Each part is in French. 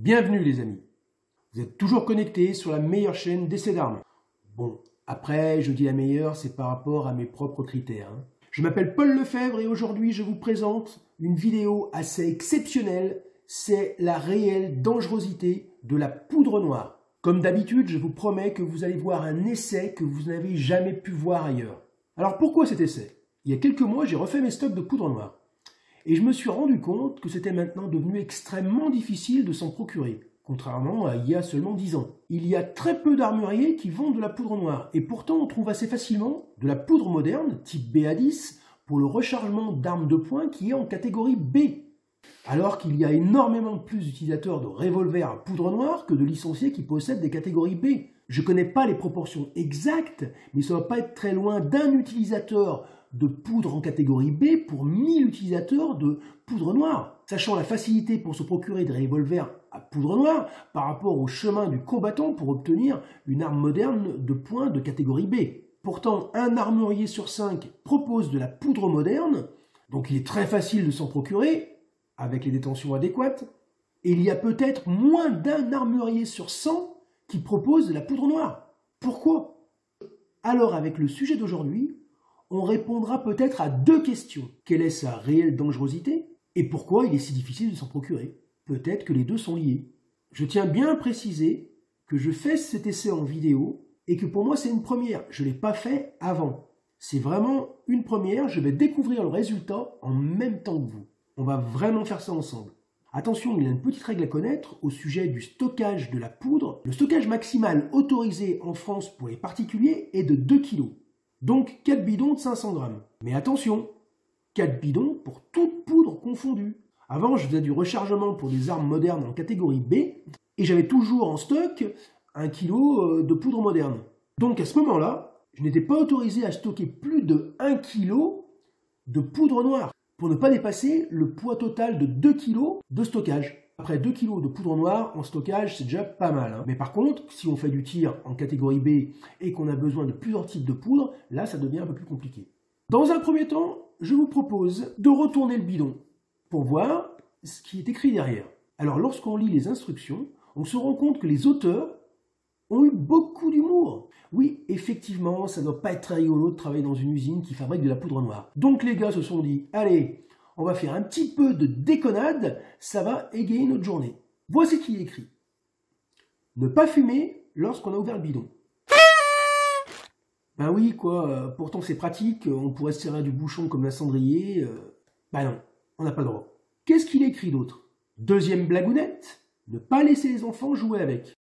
Bienvenue les amis. Vous êtes toujours connectés sur la meilleure chaîne d'essai d'armes. Bon, après, je dis la meilleure, c'est par rapport à mes propres critères. hein. Je m'appelle Paul Lefebvre et aujourd'hui je vous présente une vidéo assez exceptionnelle. C'est la réelle dangerosité de la poudre noire. Comme d'habitude, je vous promets que vous allez voir un essai que vous n'avez jamais pu voir ailleurs. Alors pourquoi cet essai? Il y a quelques mois, j'ai refait mes stocks de poudre noire. Et je me suis rendu compte que c'était maintenant devenu extrêmement difficile de s'en procurer, contrairement à il y a seulement 10 ans. Il y a très peu d'armuriers qui vendent de la poudre noire, et pourtant on trouve assez facilement de la poudre moderne, type BA10, pour le rechargement d'armes de poing qui est en catégorie B. Alors qu'il y a énormément plus d'utilisateurs de revolvers à poudre noire que de licenciés qui possèdent des catégories B. Je ne connais pas les proportions exactes, mais ça ne va pas être très loin d'un utilisateur de poudre en catégorie B pour 1000 utilisateurs de poudre noire. Sachant la facilité pour se procurer des revolvers à poudre noire par rapport au chemin du combattant pour obtenir une arme moderne de poing de catégorie B. Pourtant, un armurier sur 5 propose de la poudre moderne, donc il est très facile de s'en procurer avec les détentions adéquates, et il y a peut-être moins d'un armurier sur 100 qui propose de la poudre noire. Pourquoi? Alors avec le sujet d'aujourd'hui, on répondra peut-être à deux questions. Quelle est sa réelle dangerosité et pourquoi il est si difficile de s'en procurer? Peut-être que les deux sont liés. Je tiens bien à préciser que je fais cet essai en vidéo et que pour moi c'est une première. Je ne l'ai pas fait avant. C'est vraiment une première. Je vais découvrir le résultat en même temps que vous. On va vraiment faire ça ensemble. Attention, il y a une petite règle à connaître au sujet du stockage de la poudre. Le stockage maximal autorisé en France pour les particuliers est de 2 kg. Donc 4 bidons de 500 grammes. Mais attention, 4 bidons pour toute poudre confondue. Avant, je faisais du rechargement pour des armes modernes en catégorie B et j'avais toujours en stock 1 kg de poudre moderne. Donc à ce moment-là, je n'étais pas autorisé à stocker plus de 1 kg de poudre noire pour ne pas dépasser le poids total de 2 kg de stockage. Après 2 kg de poudre noire en stockage, c'est déjà pas mal. hein. Mais par contre, si on fait du tir en catégorie B et qu'on a besoin de plusieurs types de poudre, là, ça devient un peu plus compliqué. Dans un premier temps, je vous propose de retourner le bidon pour voir ce qui est écrit derrière. Alors, lorsqu'on lit les instructions, on se rend compte que les auteurs ont eu beaucoup d'humour. Oui, effectivement, ça ne doit pas être très rigolo de travailler dans une usine qui fabrique de la poudre noire. Donc les gars se sont dit, allez, on va faire un petit peu de déconnade, ça va égayer notre journée. Voici qui écrit. Ne pas fumer lorsqu'on a ouvert le bidon. Ben oui, quoi, euh, pourtant c'est pratique, on pourrait se servir du bouchon comme un cendrier. euh, Ben non, on n'a pas le droit. Qu'est-ce qu'il écrit d'autre? Deuxième blagounette, ne pas laisser les enfants jouer avec.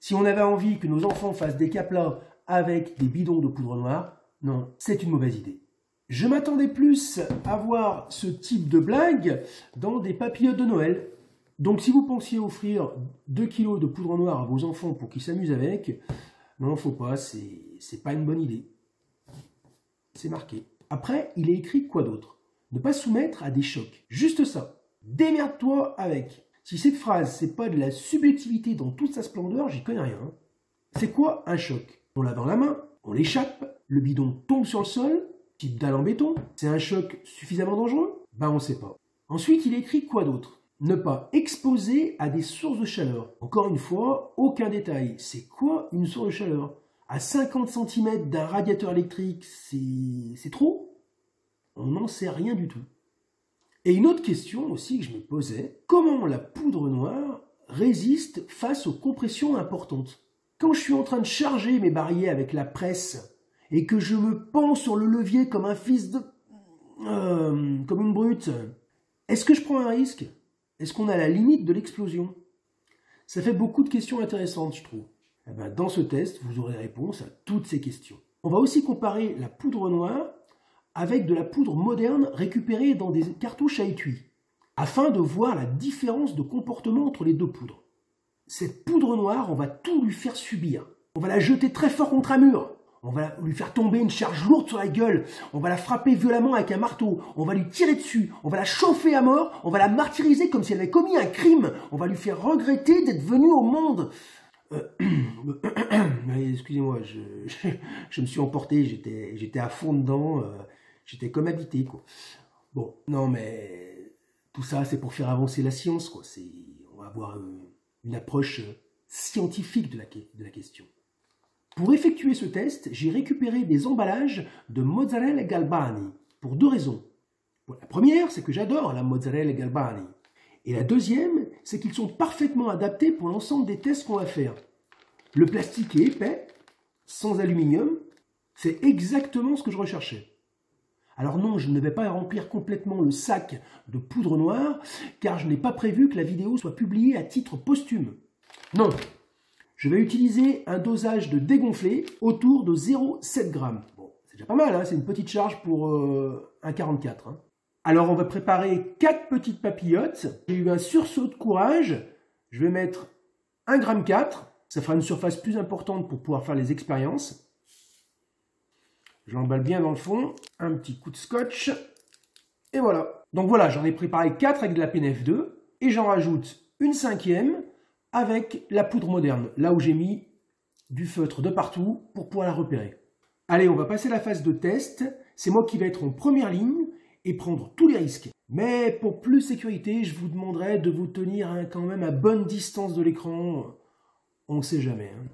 Si on avait envie que nos enfants fassent des caplas avec des bidons de poudre noire, non, c'est une mauvaise idée. Je m'attendais plus à voir ce type de blague dans des papillotes de Noël. Donc si vous pensiez offrir 2 kilos de poudre noire à vos enfants pour qu'ils s'amusent avec, non, faut pas, c'est pas une bonne idée. C'est marqué. Après, il est écrit quoi d'autre? Ne pas soumettre à des chocs. Juste ça. Démerde-toi avec. Si cette phrase, c'est pas de la subjectivité dans toute sa splendeur, j'y connais rien. hein. C'est quoi un choc? On l'a dans la main, on l'échappe, le bidon tombe sur le sol, type dalle en béton. C'est un choc suffisamment dangereux? Ben on sait pas. Ensuite, il écrit quoi d'autre? Ne pas exposer à des sources de chaleur. Encore une fois, aucun détail. C'est quoi une source de chaleur? À 50 cm d'un radiateur électrique, c'est trop? On n'en sait rien du tout. Et une autre question aussi que je me posais, comment la poudre noire résiste face aux compressions importantes? Quand je suis en train de charger mes barilets avec la presse et que je me pends sur le levier comme un fils de... euh, comme une brute, est-ce que je prends un risque? Est-ce qu'on a la limite de l'explosion? Ça fait beaucoup de questions intéressantes, je trouve. Eh ben, dans ce test, vous aurez réponse à toutes ces questions. On va aussi comparer la poudre noire avec de la poudre moderne récupérée dans des cartouches à étui, afin de voir la différence de comportement entre les deux poudres. Cette poudre noire, on va tout lui faire subir. On va la jeter très fort contre un mur. On va lui faire tomber une charge lourde sur la gueule. On va la frapper violemment avec un marteau. On va lui tirer dessus. On va la chauffer à mort. On va la martyriser comme si elle avait commis un crime. On va lui faire regretter d'être venue au monde. Euh, Excusez-moi, je, me suis emporté. J'étais à fond dedans. euh, J'étais comme habité, quoi. Bon, non, mais Tout ça, c'est pour faire avancer la science. Quoi. On va avoir une approche scientifique de la question. Pour effectuer ce test, j'ai récupéré des emballages de mozzarella galbani pour deux raisons. La première, c'est que j'adore la mozzarella galbani. Et la deuxième, c'est qu'ils sont parfaitement adaptés pour l'ensemble des tests qu'on va faire. Le plastique est épais, sans aluminium, c'est exactement ce que je recherchais. Alors non, je ne vais pas remplir complètement le sac de poudre noire, car je n'ai pas prévu que la vidéo soit publiée à titre posthume. Non, je vais utiliser un dosage de dégonflé autour de 0,7 g. Bon, c'est déjà pas mal, hein, c'est une petite charge pour euh, un 44. Hein. Alors on va préparer 4 petites papillotes. J'ai eu un sursaut de courage. Je vais mettre 1 g. Ça fera une surface plus importante pour pouvoir faire les expériences. Je l'emballe bien dans le fond. Un petit coup de scotch. Et voilà. Donc voilà, j'en ai préparé 4 avec de la PNF2. Et j'en rajoute une cinquième avec la poudre moderne. Là où j'ai mis du feutre de partout pour pouvoir la repérer. Allez, on va passer la phase de test. C'est moi qui vais être en première ligne et prendre tous les risques. Mais pour plus sécurité, je vous demanderai de vous tenir hein, quand même à bonne distance de l'écran. On ne sait jamais. Hein.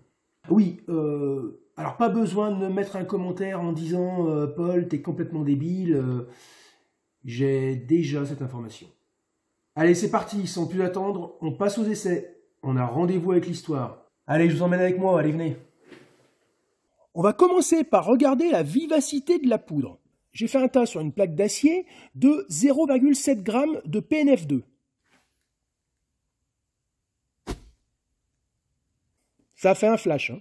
Oui, euh, alors pas besoin de me mettre un commentaire en disant euh, Paul, t'es complètement débile. Euh, j'ai déjà cette information. Allez, c'est parti, sans plus attendre, on passe aux essais. On a rendez-vous avec l'histoire. Allez, je vous emmène avec moi, allez, venez. On va commencer par regarder la vivacité de la poudre j'ai fait un tas sur une plaque d'acier de 0,7 g de PNF2. Ça fait un flash. Hein.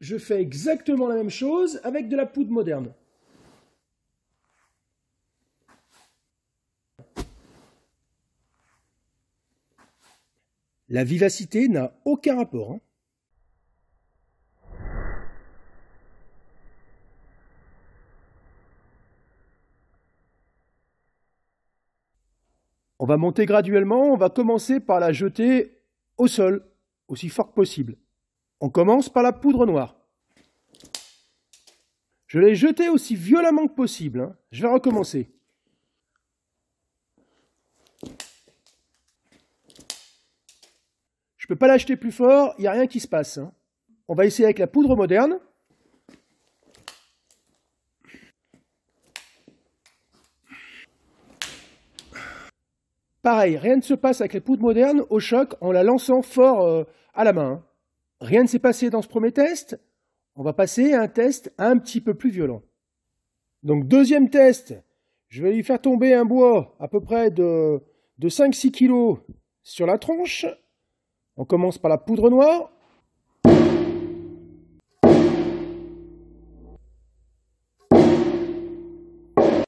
Je fais exactement la même chose avec de la poudre moderne. La vivacité n'a aucun rapport. Hein. On va monter graduellement, on va commencer par la jeter au sol, aussi fort que possible. On commence par la poudre noire. Je l'ai jetée aussi violemment que possible. Hein. Je vais recommencer. Je ne peux pas l'acheter plus fort, il n'y a rien qui se passe. Hein. On va essayer avec la poudre moderne. Pareil, rien ne se passe avec les poudres modernes au choc en la lançant fort euh, à la main. Hein. Rien ne s'est passé dans ce premier test. On va passer à un test un petit peu plus violent. Donc deuxième test, je vais lui faire tomber un bois à peu près de, de 5-6 kg sur la tronche. On commence par la poudre noire.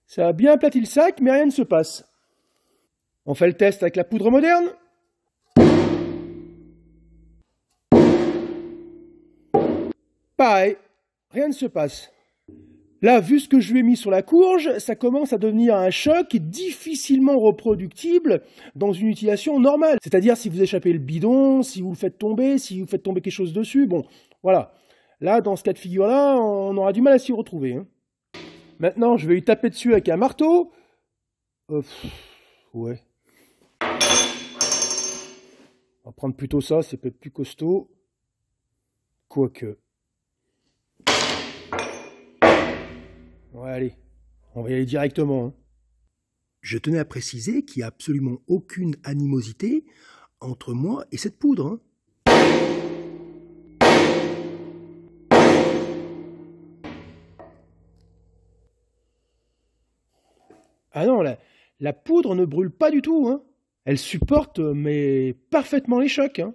Ça a bien aplati le sac, mais rien ne se passe. On fait le test avec la poudre moderne Pareil, rien ne se passe. Là, vu ce que je lui ai mis sur la courge, ça commence à devenir un choc difficilement reproductible dans une utilisation normale. C'est-à-dire si vous échappez le bidon, si vous le faites tomber, si vous faites tomber quelque chose dessus, bon, voilà. Là, dans ce cas de figure-là, on aura du mal à s'y retrouver. Hein. Maintenant, je vais lui taper dessus avec un marteau. Euh, ouais. On va prendre plutôt ça, c'est peut-être plus costaud. Quoique. Ouais, allez, on va y aller directement. Hein. Je tenais à préciser qu'il n'y a absolument aucune animosité entre moi et cette poudre. Hein. Ah non, la, la poudre ne brûle pas du tout. Hein. Elle supporte, mais parfaitement les chocs. Hein.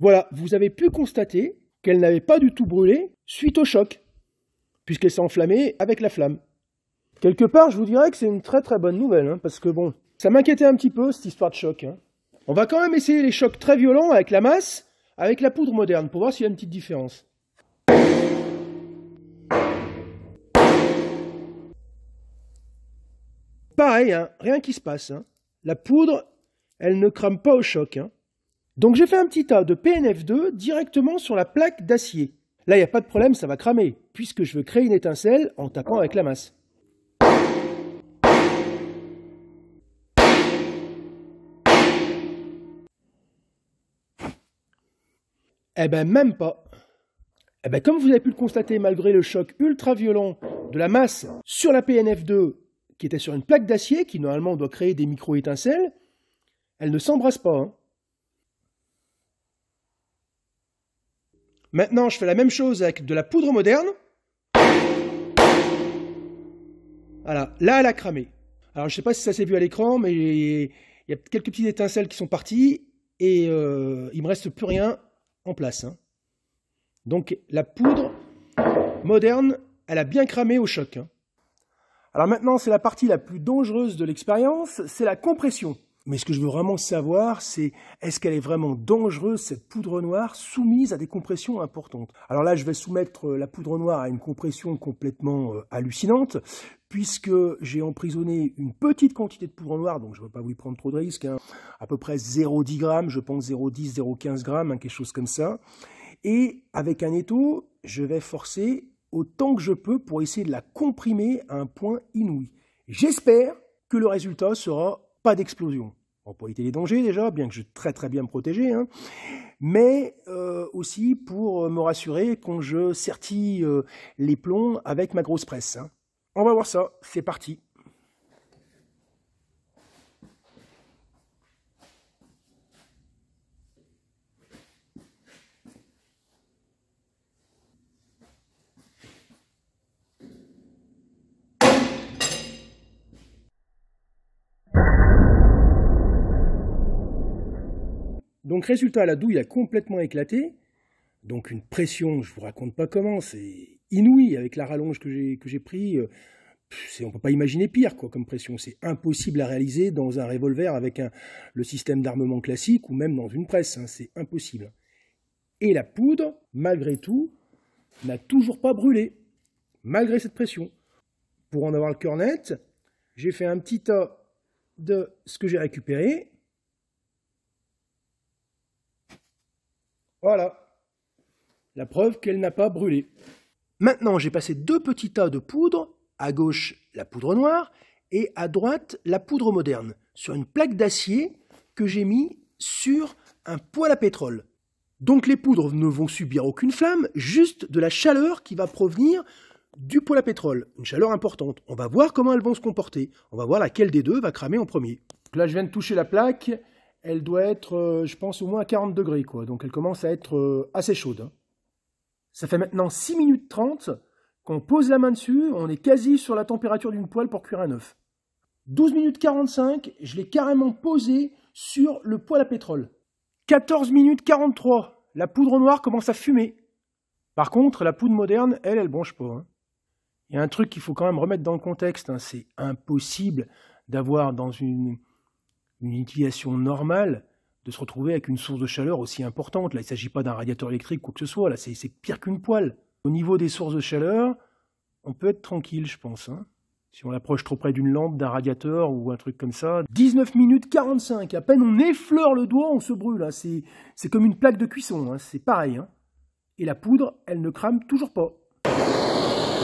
Voilà, vous avez pu constater qu'elle n'avait pas du tout brûlé suite au choc, puisqu'elle s'est enflammée avec la flamme. Quelque part, je vous dirais que c'est une très très bonne nouvelle, hein, parce que bon, ça m'inquiétait un petit peu cette histoire de choc. Hein. On va quand même essayer les chocs très violents avec la masse, avec la poudre moderne, pour voir s'il y a une petite différence. Pareil, hein, rien qui se passe. Hein. La poudre, elle ne crame pas au choc. Donc j'ai fait un petit tas de PNF2 directement sur la plaque d'acier. Là, il n'y a pas de problème, ça va cramer, puisque je veux créer une étincelle en tapant avec la masse. Eh ben même pas. Eh ben comme vous avez pu le constater, malgré le choc ultra violent de la masse sur la PNF2, qui était sur une plaque d'acier, qui normalement doit créer des micro-étincelles, elle ne s'embrasse pas. Hein. Maintenant, je fais la même chose avec de la poudre moderne. Voilà, là, elle a cramé. Alors, je ne sais pas si ça s'est vu à l'écran, mais il y a quelques petites étincelles qui sont parties et euh, il ne me reste plus rien en place. Hein. Donc, la poudre moderne, elle a bien cramé au choc. Hein. Alors maintenant, c'est la partie la plus dangereuse de l'expérience, c'est la compression. Mais ce que je veux vraiment savoir, c'est est-ce qu'elle est vraiment dangereuse, cette poudre noire, soumise à des compressions importantes? Alors là, je vais soumettre euh, la poudre noire à une compression complètement euh, hallucinante, puisque j'ai emprisonné une petite quantité de poudre noire, donc je ne veux pas vous y prendre trop de risques, hein, à peu près 0,10 grammes, je pense 0,10, 0,15 grammes, hein, quelque chose comme ça. Et avec un étau, je vais forcer autant que je peux pour essayer de la comprimer à un point inouï. J'espère que le résultat sera pas d'explosion pour éviter les dangers déjà, bien que je très très bien me protéger, hein. mais euh, aussi pour me rassurer quand je sertis euh, les plombs avec ma grosse presse. Hein. On va voir ça, c'est parti. Donc résultat, la douille a complètement éclaté. Donc une pression, je vous raconte pas comment, c'est inouï avec la rallonge que j'ai que j'ai pris. Euh, on peut pas imaginer pire quoi comme pression. C'est impossible à réaliser dans un revolver avec un, le système d'armement classique ou même dans une presse. Hein, c'est impossible. Et la poudre, malgré tout, n'a toujours pas brûlé, malgré cette pression. Pour en avoir le cœur net, j'ai fait un petit tas de ce que j'ai récupéré Voilà. La preuve qu'elle n'a pas brûlé. Maintenant, j'ai passé deux petits tas de poudre, à gauche la poudre noire et à droite la poudre moderne, sur une plaque d'acier que j'ai mis sur un poêle à pétrole. Donc les poudres ne vont subir aucune flamme, juste de la chaleur qui va provenir du poêle à pétrole. Une chaleur importante. On va voir comment elles vont se comporter. On va voir laquelle des deux va cramer en premier. Là, je viens de toucher la plaque elle doit être, euh, je pense, au moins à 40 degrés, quoi. Donc elle commence à être euh, assez chaude. Hein. Ça fait maintenant 6 minutes 30 qu'on pose la main dessus, on est quasi sur la température d'une poêle pour cuire un œuf. 12 minutes 45, je l'ai carrément posé sur le poêle à pétrole. 14 minutes 43, la poudre noire commence à fumer. Par contre, la poudre moderne, elle, elle bronche pas. Hein. Il y a un truc qu'il faut quand même remettre dans le contexte. Hein. C'est impossible d'avoir dans une, une utilisation normale de se retrouver avec une source de chaleur aussi importante. Là, il ne s'agit pas d'un radiateur électrique quoi que ce soit. Là, c'est pire qu'une poêle. Au niveau des sources de chaleur, on peut être tranquille, je pense. Hein. si on l'approche trop près d'une lampe, d'un radiateur ou un truc comme ça. 19 minutes 45. À peine on effleure le doigt, on se brûle. Hein. C'est comme une plaque de cuisson. Hein. C'est pareil. Et la poudre, elle ne crame toujours pas.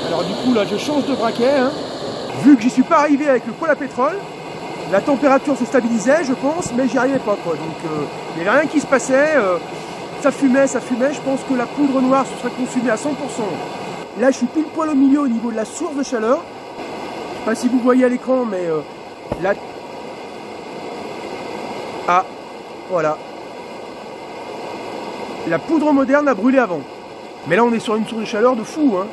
Alors du coup, là, je change de braquet. Vu que j'y suis pas arrivé avec le poêle à pétrole, la température se stabilisait, je pense, mais j'y arrivais pas. Quoi. Donc euh, il n'y avait rien qui se passait. Euh, ça fumait, ça fumait. Je pense que la poudre noire se serait consumée à 100%. Là, je suis pile poil au milieu au niveau de la source de chaleur. Je sais pas si vous voyez à l'écran, mais euh, là... Ah, voilà. La poudre moderne a brûlé avant. Mais là, on est sur une source de chaleur de fou. Hein.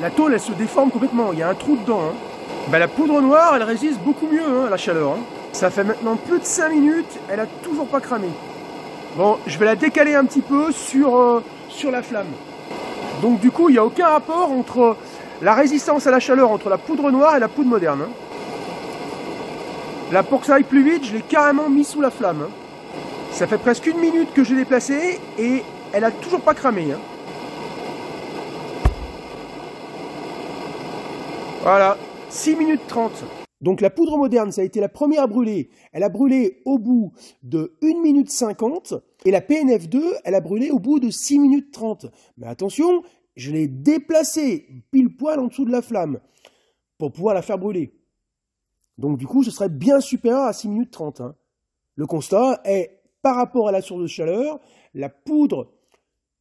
La tôle, elle se déforme complètement. Il y a un trou dedans. Hein. Bah, la poudre noire, elle résiste beaucoup mieux hein, à la chaleur. Hein. Ça fait maintenant plus de 5 minutes, elle a toujours pas cramé. Bon, je vais la décaler un petit peu sur, euh, sur la flamme. Donc du coup, il n'y a aucun rapport entre la résistance à la chaleur entre la poudre noire et la poudre moderne. Hein. Là, pour que ça aille plus vite, je l'ai carrément mis sous la flamme. Ça fait presque une minute que je l'ai déplacée et elle a toujours pas cramé. Voilà, 6 minutes 30. Donc la poudre moderne, ça a été la première à brûler. Elle a brûlé au bout de 1 minute 50 et la PNF2, elle a brûlé au bout de 6 minutes 30. Mais attention, je l'ai déplacée pile poil en dessous de la flamme pour pouvoir la faire brûler. Donc du coup, ce serait bien supérieur à 6 minutes 30. Hein. Le constat est, par rapport à la source de chaleur, la poudre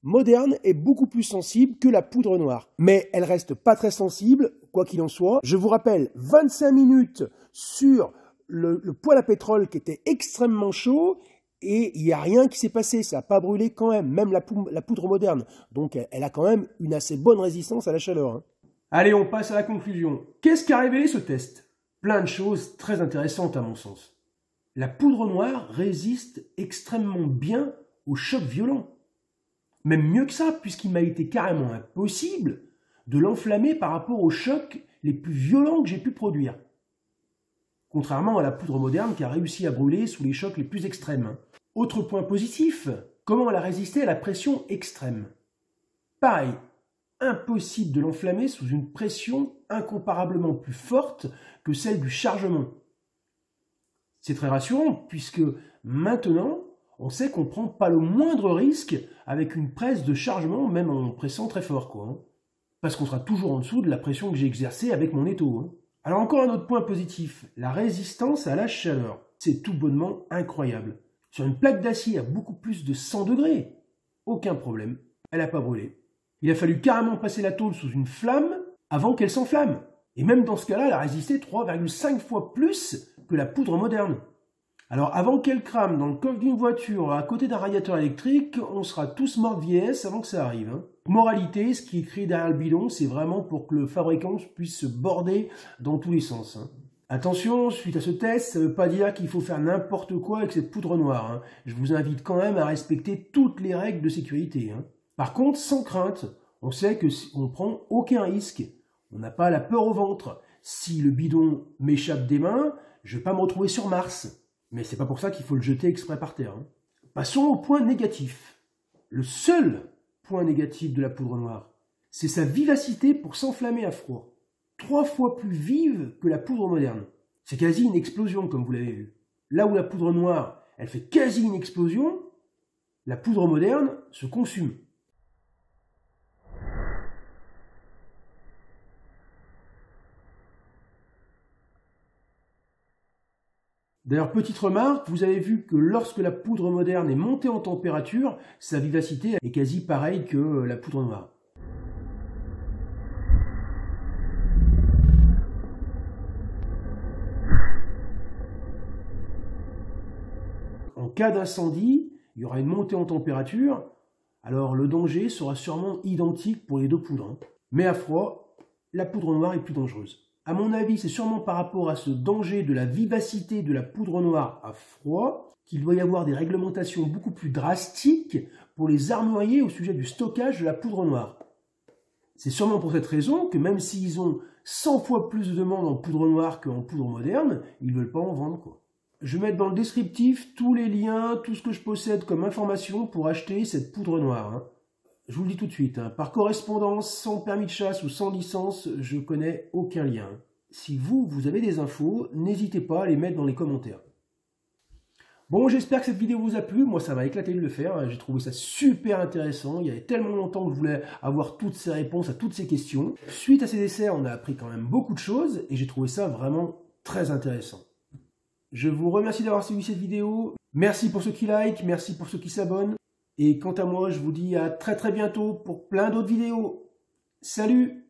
moderne est beaucoup plus sensible que la poudre noire. Mais elle reste pas très sensible, quoi qu'il en soit. Je vous rappelle, 25 minutes sur le, poêle à pétrole qui était extrêmement chaud et il n'y a rien qui s'est passé, ça n'a pas brûlé quand même, même la, poudre, moderne. Donc elle a quand même une assez bonne résistance à la chaleur. Hein. Allez, on passe à la conclusion. Qu'est-ce qu'a révélé ce test? Plein de choses très intéressantes à mon sens. La poudre noire résiste extrêmement bien aux chocs violents. Même mieux que ça, puisqu'il m'a été carrément impossible de l'enflammer par rapport aux chocs les plus violents que j'ai pu produire. Contrairement à la poudre moderne qui a réussi à brûler sous les chocs les plus extrêmes. Autre point positif, comment elle a résisté à la pression extrême? Pareil, impossible de l'enflammer sous une pression incomparablement plus forte que celle du chargement. C'est très rassurant puisque maintenant, on sait qu'on prend pas le moindre risque avec une presse de chargement, même en pressant très fort, quoi. Parce qu'on sera toujours en dessous de la pression que j'ai exercée avec mon étau. Hein. Alors encore un autre point positif, la résistance à la chaleur. C'est tout bonnement incroyable. Sur une plaque d'acier à beaucoup plus de 100 degrés, aucun problème, elle n'a pas brûlé. Il a fallu carrément passer la tôle sous une flamme avant qu'elle s'enflamme. Et même dans ce cas-là, elle a résisté 3,5 fois plus que la poudre moderne. Alors avant qu'elle crame dans le coffre d'une voiture à côté d'un radiateur électrique, on sera tous morts de vieillesse avant que ça arrive. Hein. Moralité, ce qui est écrit derrière le bidon, c'est vraiment pour que le fabricant puisse se border dans tous les sens. Hein. Attention, suite à ce test, ça ne veut pas dire qu'il faut faire n'importe quoi avec cette poudre noire. Hein. Je vous invite quand même à respecter toutes les règles de sécurité. Par contre, sans crainte, on sait que on prend aucun risque. On n'a pas la peur au ventre. Si le bidon m'échappe des mains, je ne vais pas me retrouver sur Mars. Mais c'est pas pour ça qu'il faut le jeter exprès par terre. Hein. Passons au point négatif. Le seul négatif de la poudre noire, c'est sa vivacité pour s'enflammer à froid. Trois fois plus vive que la poudre moderne. C'est quasi une explosion, comme vous l'avez vu. Là où la poudre noire, elle fait quasi une explosion, la poudre moderne se consume. D'ailleurs, petite remarque, vous avez vu que lorsque la poudre moderne est montée en température, sa vivacité est quasi pareille que la poudre noire. En cas d'incendie, il y aura une montée en température, alors le danger sera sûrement identique pour les deux poudres. Hein. Mais à froid, la poudre noire est plus dangereuse. À mon avis, c'est sûrement par rapport à ce danger de la vivacité de la poudre noire à froid qu'il doit y avoir des réglementations beaucoup plus drastiques pour les armuriers au sujet du stockage de la poudre noire. C'est sûrement pour cette raison que même s'ils ont 100 fois plus de demandes en poudre noire qu'en poudre moderne, ils ne veulent pas en vendre. Quoi. Je vais mettre dans le descriptif tous les liens, tout ce que je possède comme information pour acheter cette poudre noire. Hein. Je vous le dis tout de suite, hein, par correspondance, sans permis de chasse ou sans licence, je connais aucun lien. Si vous, vous avez des infos, n'hésitez pas à les mettre dans les commentaires. Bon, j'espère que cette vidéo vous a plu. Moi, ça m'a éclaté de le faire. Hein. J'ai trouvé ça super intéressant. Il y avait tellement longtemps que je voulais avoir toutes ces réponses à toutes ces questions. Suite à ces essais, on a appris quand même beaucoup de choses et j'ai trouvé ça vraiment très intéressant. Je vous remercie d'avoir suivi cette vidéo. Merci pour ceux qui like, merci pour ceux qui s'abonnent. Et quant à moi, je vous dis à très très bientôt pour plein d'autres vidéos. Salut